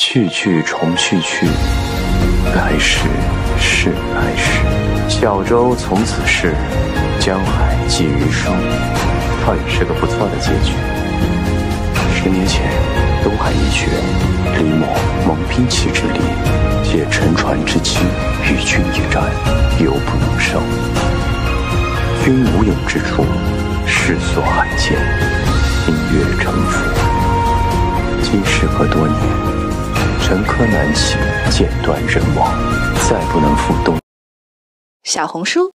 去去重去去，来时是来时。小舟从此逝，江海寄余生。倒也是个不错的结局。十年前，东海一决，李某蒙兵器之力，借沉船之机与君一战，犹不能胜。君无勇之处，世所罕见，心悦诚服。今时隔多年，沉疴难起，剑断人亡，再不能复东。小红书。